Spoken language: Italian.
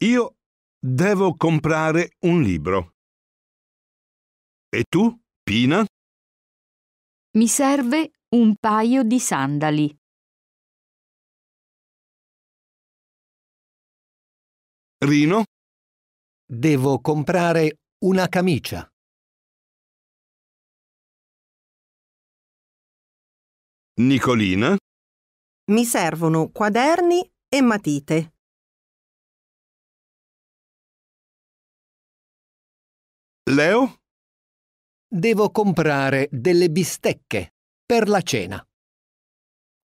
Io devo comprare un libro. E tu, Pina? Mi serve un paio di sandali. Rino? Devo comprare una camicia. Nicolina? Mi servono quaderni e matite. Leo? Devo comprare delle bistecche per la cena.